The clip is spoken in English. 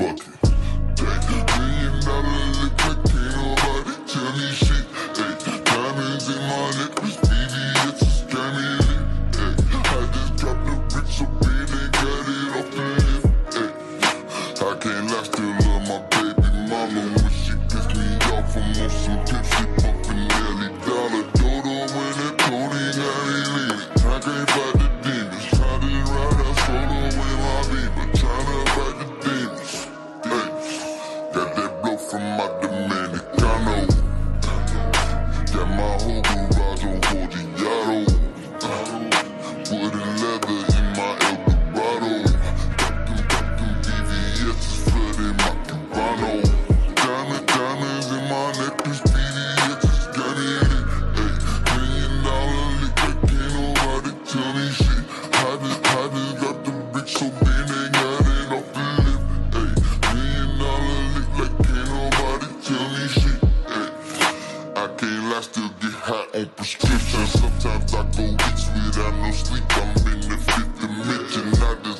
Fuck it. high on prescription. Sometimes I go weeks without no sleep. I'm in the fifth dimension. I just